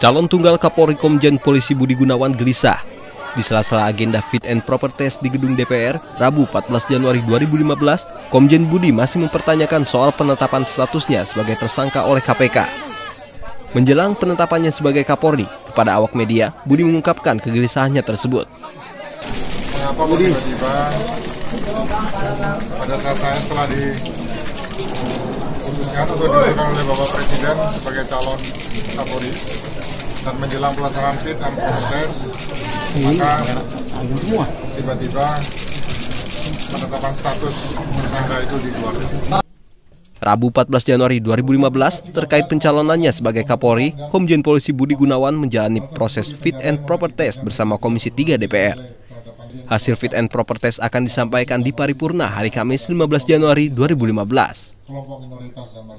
Calon tunggal Kapolri Komjen Polisi Budi Gunawan gelisah. Di sela-sela agenda fit and proper test di gedung DPR, Rabu 14 Januari 2015, Komjen Budi masih mempertanyakan soal penetapan statusnya sebagai tersangka oleh KPK. Menjelang penetapannya sebagai Kapolri, kepada awak media, Budi mengungkapkan kegelisahannya tersebut. Kok tiba-tiba pada saat saya telah diputuskan atau ditetapkan oleh Bapak Presiden sebagai calon Kapolri dan menjelang pelaksanaan fit dan protes maka tiba-tiba penetapan status tersangka itu dikeluarkan. Rabu 14 Januari 2015, terkait pencalonannya sebagai Kapolri, Komjen Polisi Budi Gunawan menjalani proses fit and proper test bersama Komisi 3 DPR. Hasil fit and proper test akan disampaikan di paripurna hari Kamis 15 Januari 2015 kelompok minoritas dan marginal